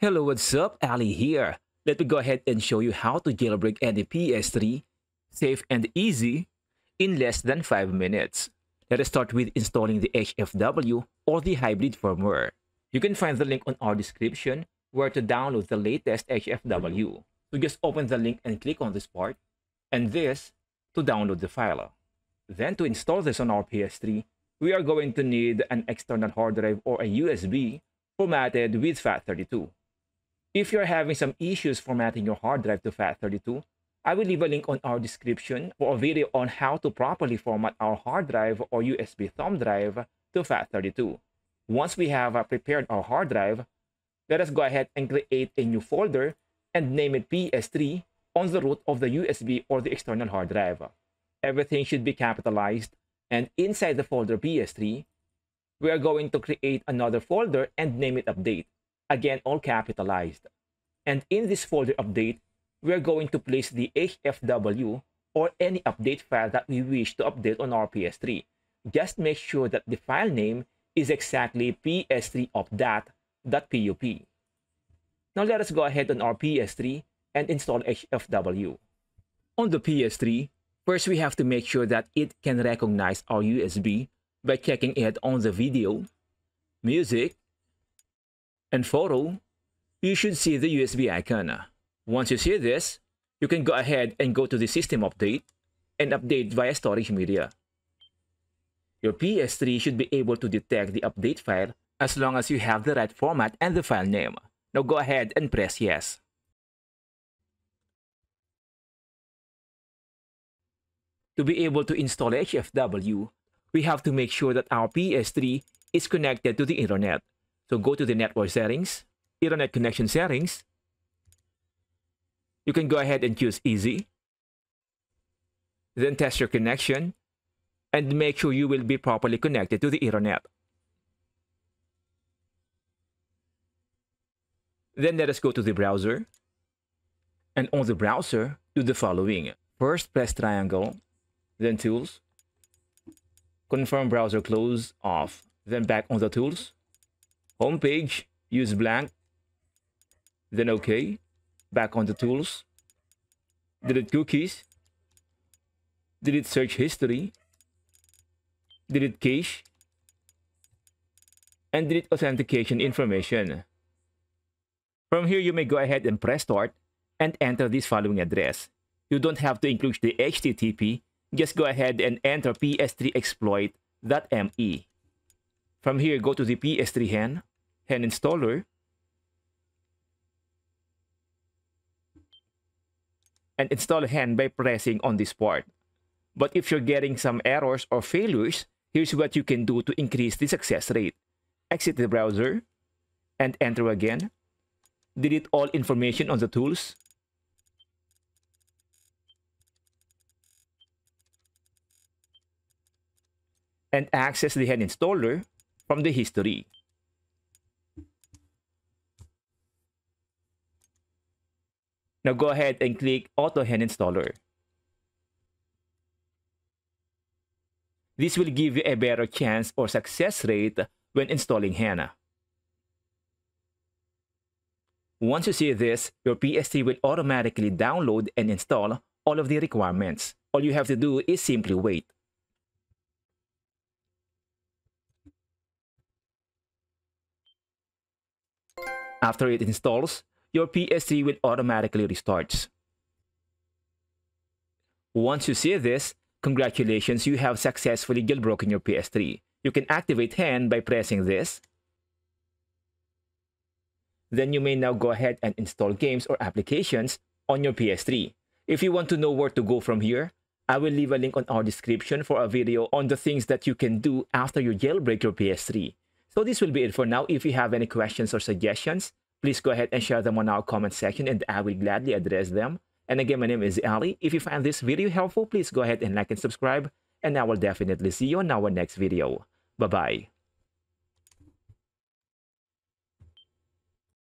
Hello, what's up? Ali here. Let me go ahead and show you how to jailbreak any PS3 safe and easy in less than 5 minutes. Let us start with installing the HFW or the hybrid firmware. You can find the link on our description where to download the latest HFW. So just open the link and click on this part and this to download the file. Then to install this on our PS3, we are going to need an external hard drive or a USB formatted with FAT32. If you're having some issues formatting your hard drive to FAT32, I will leave a link on our description for a video on how to properly format our hard drive or USB thumb drive to FAT32. Once we have uh, prepared our hard drive, let us go ahead and create a new folder and name it PS3 on the root of the USB or the external hard drive. Everything should be capitalized and inside the folder PS3, we are going to create another folder and name it update. Again, all capitalized. And in this folder update, we are going to place the HFW or any update file that we wish to update on our PS3. Just make sure that the file name is exactly ps3 updat.pup. Now let us go ahead on our PS3 and install HFW. On the PS3, first we have to make sure that it can recognize our USB by checking it on the video, music, and photo, you should see the USB icon. Once you see this, you can go ahead and go to the system update and update via storage media. Your PS3 should be able to detect the update file as long as you have the right format and the file name. Now go ahead and press yes. To be able to install HFW, we have to make sure that our PS3 is connected to the internet. So go to the network settings, internet connection settings. You can go ahead and choose easy. Then test your connection and make sure you will be properly connected to the internet. Then let us go to the browser. And on the browser, do the following. First, press triangle, then tools. Confirm browser close off, then back on the tools homepage, use blank, then OK, back on the tools, delete cookies, delete search history, delete cache, and delete authentication information. From here, you may go ahead and press start and enter this following address. You don't have to include the HTTP, just go ahead and enter ps3xploit.me. From here, go to the ps3 hen, hen installer and install hen by pressing on this part. But if you're getting some errors or failures, here's what you can do to increase the success rate. Exit the browser and enter again. Delete all information on the tools. And access the hen installer from the history. Now go ahead and click Auto Hen Installer. This will give you a better chance or success rate when installing Hen. Once you see this, your PS3 will automatically download and install all of the requirements. All you have to do is simply wait. After it installs, your PS3 will automatically restart. Once you see this, congratulations, you have successfully jailbroken your PS3. You can activate hen by pressing this. Then you may now go ahead and install games or applications on your PS3. If you want to know where to go from here, I will leave a link on our description for a video on the things that you can do after you jailbreak your PS3. So this will be it for now. If you have any questions or suggestions, Please go ahead and share them on our comment section and I will gladly address them. And again, my name is Ali. If you find this video helpful, please go ahead and like and subscribe. And I will definitely see you on our next video. Bye-bye.